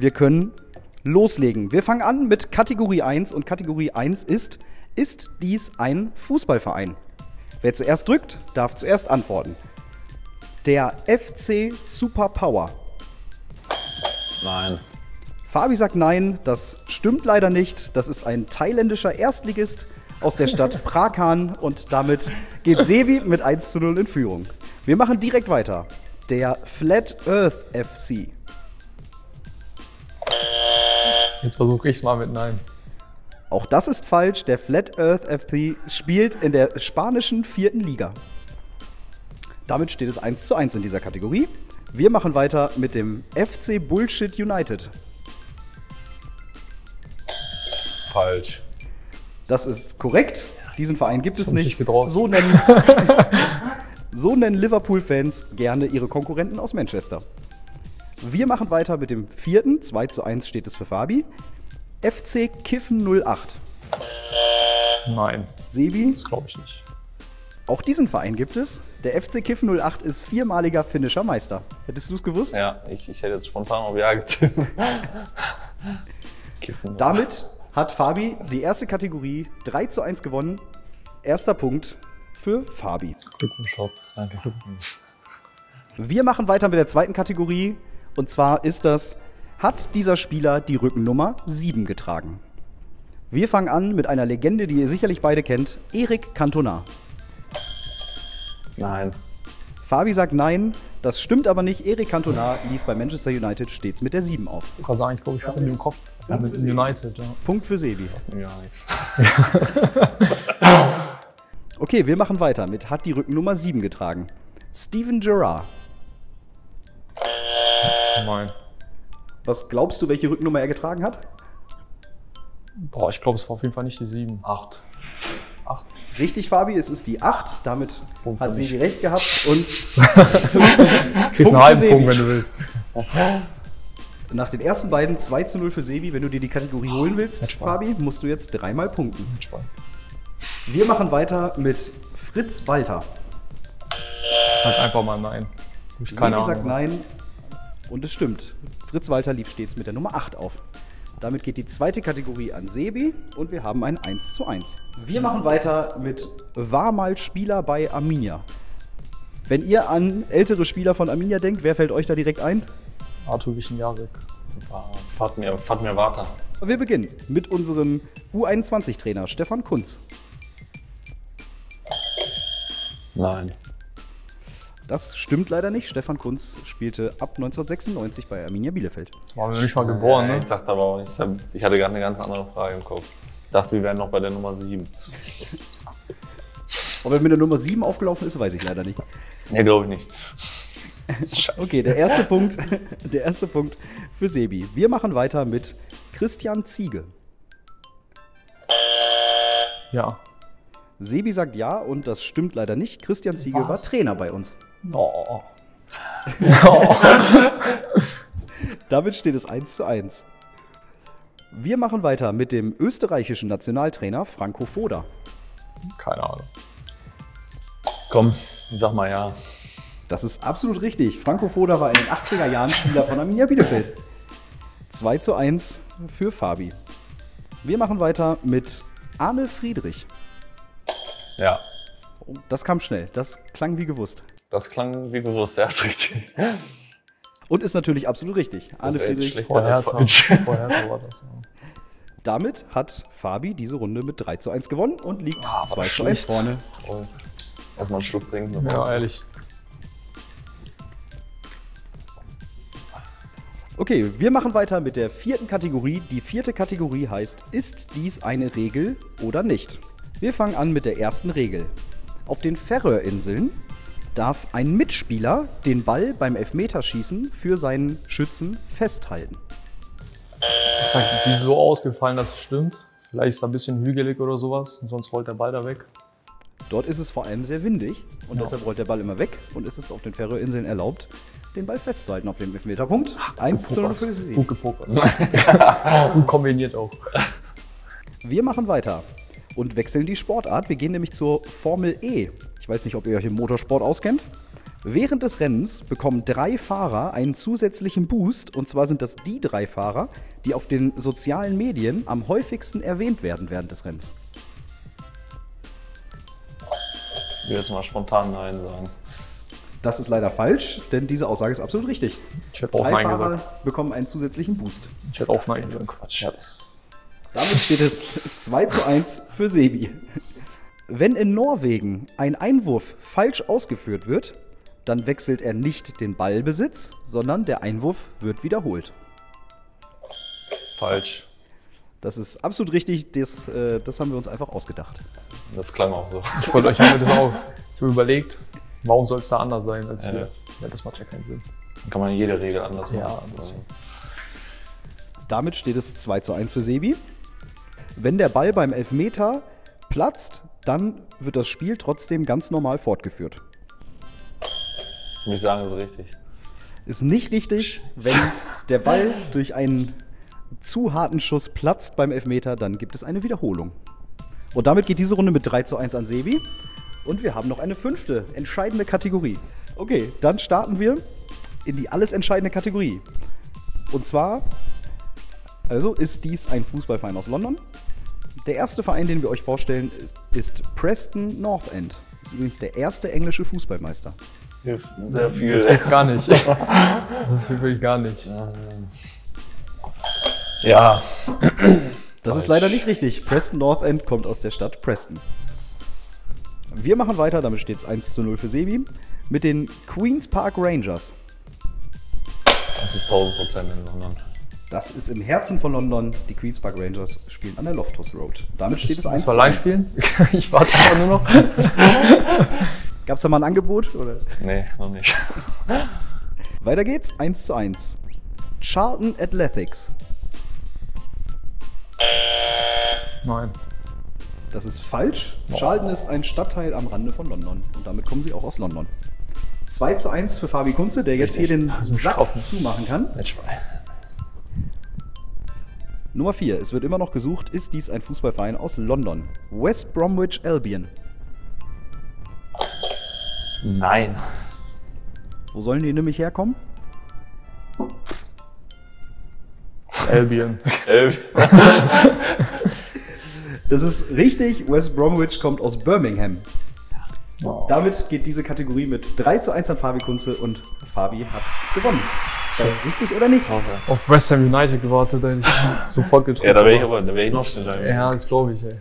Wir können loslegen. Wir fangen an mit Kategorie 1 und Kategorie 1 ist, ist dies ein Fußballverein? Wer zuerst drückt, darf zuerst antworten. Der FC Superpower. Nein. Fabi sagt nein, das stimmt leider nicht. Das ist ein thailändischer Erstligist aus der Stadt Prakan und damit geht Sevi mit 1 zu 0 in Führung. Wir machen direkt weiter. Der Flat Earth FC. Jetzt versuche ich es mal mit Nein. Auch das ist falsch. Der Flat Earth FC spielt in der spanischen vierten Liga. Damit steht es 1 zu 1 in dieser Kategorie. Wir machen weiter mit dem FC Bullshit United. Falsch. Das ist korrekt. Diesen Verein gibt es nicht. So nennen, so nennen Liverpool-Fans gerne ihre Konkurrenten aus Manchester. Wir machen weiter mit dem vierten. 2 zu 1 steht es für Fabi. FC Kiffen 08. Nein, Sebi, das glaube ich nicht. auch diesen Verein gibt es. Der FC Kiffen 08 ist viermaliger finnischer Meister. Hättest du es gewusst? Ja, ich, ich hätte jetzt spontan auf Ja getippt. Kiffen. Damit hat Fabi die erste Kategorie 3 zu 1 gewonnen. Erster Punkt für Fabi. Glückwunsch. Shop. Danke. Wir machen weiter mit der zweiten Kategorie. Und zwar ist das, hat dieser Spieler die Rückennummer 7 getragen? Wir fangen an mit einer Legende, die ihr sicherlich beide kennt, Eric Cantona. Nein. Fabi sagt nein, das stimmt aber nicht. Eric Cantona lief bei Manchester United stets mit der 7 auf. Ich kann sagen, ich glaube, ich hatte den im Kopf. Ja, mit United, ja. Punkt für Sebi. Ja, nichts. Okay, wir machen weiter mit hat die Rückennummer 7 getragen. Steven Gerrard. Nein. Was glaubst du, welche Rückennummer er getragen hat? Boah, ich glaube, es war auf jeden Fall nicht die 7. Acht. Acht. Richtig, Fabi, es ist die 8. Damit Punkt hat mich. recht gehabt. Und Kriegst einen halben. Punkt, wenn du willst. Nach den ersten beiden 2 zu 0 für Sebi, wenn du dir die Kategorie holen willst. Fabi, musst du jetzt dreimal punkten. Wir machen weiter mit Fritz Walter. Ich sag einfach mal Nein. Ich keine Sebi Ahnung. sagt nein und es stimmt. Fritz Walter lief stets mit der Nummer 8 auf. Damit geht die zweite Kategorie an Sebi und wir haben ein 1 zu 1. Wir machen weiter mit war mal Spieler bei Arminia. Wenn ihr an ältere Spieler von Arminia denkt, wer fällt euch da direkt ein? Arthur Wischenjarek. Fahrt mir, fahrt mir weiter. Wir beginnen mit unserem U21-Trainer Stefan Kunz. Nein. Das stimmt leider nicht. Stefan Kunz spielte ab 1996 bei Arminia Bielefeld. Waren wir nicht mal geboren, ne? Ich dachte aber auch nicht. Ich, hab, ich hatte gerade eine ganz andere Frage im Kopf. Ich dachte, wir wären noch bei der Nummer 7. Ob er mit der Nummer 7 aufgelaufen ist, weiß ich leider nicht. Ja, glaube ich nicht. Scheiße. Okay, der erste Punkt, der erste Punkt für Sebi. Wir machen weiter mit Christian Ziege. Ja. Sebi sagt ja und das stimmt leider nicht. Christian Ziege war Was? Trainer bei uns. Oh. Damit steht es 1 zu 1. Wir machen weiter mit dem österreichischen Nationaltrainer Franco Foda. Keine Ahnung. Komm, sag mal ja. Das ist absolut richtig. Franco Foda war in den 80er Jahren Spieler von Arminia Bielefeld. 2 zu 1 für Fabi. Wir machen weiter mit Arne Friedrich. Ja, Oh, das kam schnell. Das klang wie gewusst. Das klang wie gewusst, ja, ist richtig. Und ist natürlich absolut richtig. Jetzt Friedrich. schlechter Vor als Hertha. falsch. Vor Hertha war das. Damit hat Fabi diese Runde mit 3 zu 1 gewonnen und liegt Ah, aber 2 zu 1 schlecht. vorne. Oh, Erstmal einen Schluck trinken. ja, ehrlich. Okay, wir machen weiter mit der vierten Kategorie. Die vierte Kategorie heißt, ist dies eine Regel oder nicht? Wir fangen an mit der ersten Regel. Auf den Färöerinseln darf ein Mitspieler den Ball beim Elfmeterschießen für seinen Schützen festhalten. Ist halt die so ausgefallen, dass es stimmt. Vielleicht ist da ein bisschen hügelig oder sowas. Und sonst rollt der Ball da weg. Dort ist es vor allem sehr windig und Ja. deshalb rollt der Ball immer weg und es ist auf den Färöerinseln erlaubt, den Ball festzuhalten auf dem Elfmeterpunkt. 1 zu 0 für sie. Gut gepokert. Gut kombiniert auch. Wir machen weiter und wechseln die Sportart. Wir gehen nämlich zur Formel E. Ich weiß nicht, ob ihr euch im Motorsport auskennt. Während des Rennens bekommen drei Fahrer einen zusätzlichen Boost. Und zwar sind das die drei Fahrer, die auf den sozialen Medien am häufigsten erwähnt werden während des Rennens. Ich will jetzt mal spontan Nein sagen. Das ist leider falsch, denn diese Aussage ist absolut richtig. Ich hätte auch Drei Nein Fahrer gesagt. bekommen einen zusätzlichen Boost. Ich hätte auch Nein gesagt. Quatsch? Ja, Damit steht es 2 zu 1 für Sebi. Wenn in Norwegen ein Einwurf falsch ausgeführt wird, dann wechselt er nicht den Ballbesitz, sondern der Einwurf wird wiederholt. Falsch. Das ist absolut richtig, das, äh, das haben wir uns einfach ausgedacht. Das klang auch so. Ich wollte euch das auch ich überlegt, warum soll es da anders sein als hier? Ja, das macht ja keinen Sinn. Dann kann man jede Regel anders machen. Ja, das- Damit steht es 2 zu 1 für Sebi. Wenn der Ball beim Elfmeter platzt, dann wird das Spiel trotzdem ganz normal fortgeführt. Ich sagen, ist richtig. Ist nicht richtig, wenn der Ball durch einen zu harten Schuss platzt beim Elfmeter, dann gibt es eine Wiederholung. Und damit geht diese Runde mit 3 zu 1 an Sebi. Und wir haben noch eine fünfte, entscheidende Kategorie. Okay, dann starten wir in die alles entscheidende Kategorie. Und zwar, also ist dies ein Fußballverein aus London. Der erste Verein, den wir euch vorstellen, ist, ist Preston North End. Ist übrigens der erste englische Fußballmeister. Hilft sehr viel. Das hilft gar nicht. Das hilft wirklich gar nicht. Ja. Das ist leider nicht richtig. Preston North End kommt aus der Stadt Preston. Wir machen weiter, damit steht es 1 zu 0 für Sebi, mit den Queen's Park Rangers. Das ist 1000 Prozent in London. Das ist im Herzen von London. Die Queen's Park Rangers spielen an der Loftus Road. Damit steht es 1 Muss zu wir live 1. spielen? Ich warte einfach nur noch. Gab es da mal ein Angebot? Oder? Nee, noch nicht. Weiter geht's, 1 zu 1. Charlton Athletics. Nein. Das ist falsch. Charlton ist ein Stadtteil am Rande von London. Und damit kommen sie auch aus London. 2 zu 1 für Fabi Kunze, der jetzt hier den Sack zumachen kann. Matchball. Nummer 4. Es wird immer noch gesucht, ist dies ein Fußballverein aus London? West Bromwich Albion. Nein. Wo sollen die nämlich herkommen? Albion. Das ist richtig. West Bromwich kommt aus Birmingham. Wow. Damit geht diese Kategorie mit 3 zu 1 an Fabi Kunze und Fabi hat gewonnen. Äh, richtig oder nicht? Auf West Ham United gewartet, da hätte ich sofort getroffen. Ja, da wäre ich aber, da wäre ich noch schneller. Ja, das glaube ich, ey.